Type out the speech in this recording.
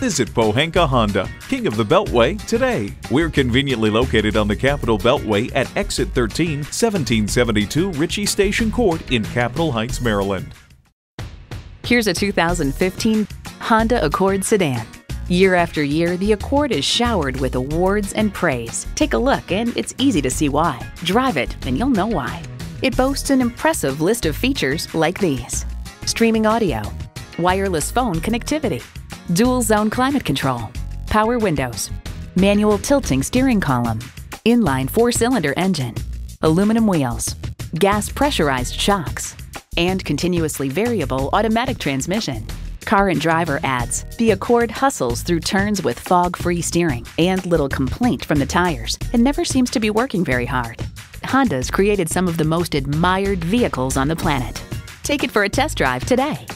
Visit Pohanka Honda, King of the Beltway, today. We're conveniently located on the Capitol Beltway at Exit 13, 1772 Ritchie Station Court in Capitol Heights, Maryland. Here's a 2015 Honda Accord sedan. Year after year, the Accord is showered with awards and praise. Take a look, and it's easy to see why. Drive it, and you'll know why. It boasts an impressive list of features like these streaming audio, wireless phone connectivity, dual zone climate control, power windows, manual tilting steering column, inline four cylinder engine, aluminum wheels, gas pressurized shocks, and continuously variable automatic transmission. Car and Driver adds The Accord hustles through turns with fog free steering and little complaint from the tires and never seems to be working very hard. Honda's created some of the most admired vehicles on the planet. Take it for a test drive today.